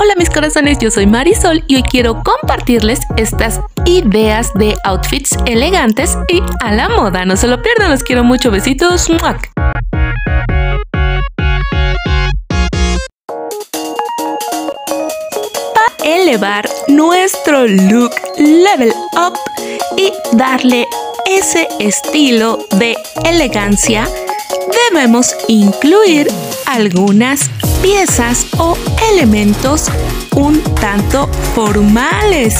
Hola mis corazones, yo soy Marisol y hoy quiero compartirles estas ideas de outfits elegantes y a la moda. No se lo pierdan, los quiero mucho. Besitos. Para elevar nuestro look level up y darle ese estilo de elegancia, debemos incluir algunas piezas o elementos un tanto formales,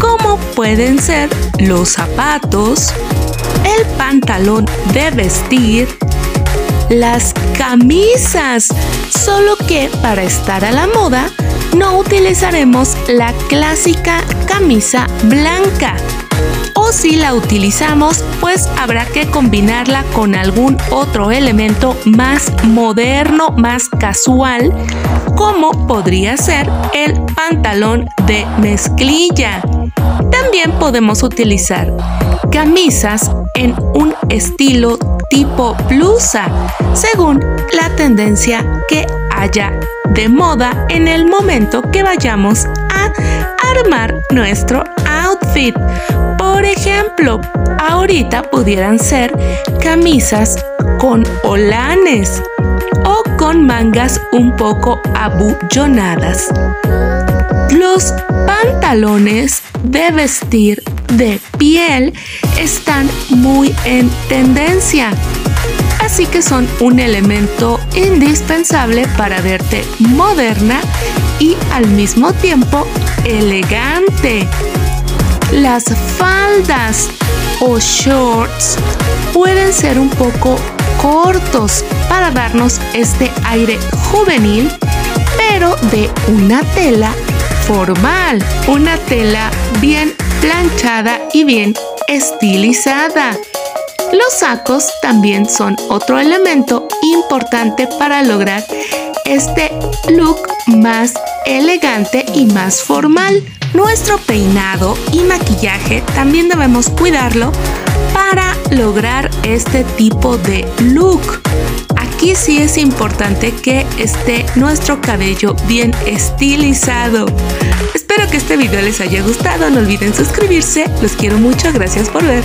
como pueden ser los zapatos, el pantalón de vestir, las camisas, solo que para estar a la moda no utilizaremos la clásica camisa blanca si la utilizamos, pues habrá que combinarla con algún otro elemento más moderno, más casual, como podría ser el pantalón de mezclilla. También podemos utilizar camisas en un estilo tipo blusa, según la tendencia que haya de moda en el momento que vayamos a armar nuestro outfit. Por ejemplo, ahorita pudieran ser camisas con olanes o con mangas un poco abullonadas. Los pantalones de vestir de piel están muy en tendencia, así que son un elemento indispensable para verte moderna y al mismo tiempo elegante. Las faldas o shorts pueden ser un poco cortos para darnos este aire juvenil, pero de una tela formal, una tela bien planchada y bien estilizada. Los sacos también son otro elemento importante para lograr este look más elegante y más formal. Nuestro peinado y maquillaje también debemos cuidarlo para lograr este tipo de look. Aquí sí es importante que esté nuestro cabello bien estilizado. Espero que este video les haya gustado, no olviden suscribirse, los quiero mucho, gracias por ver.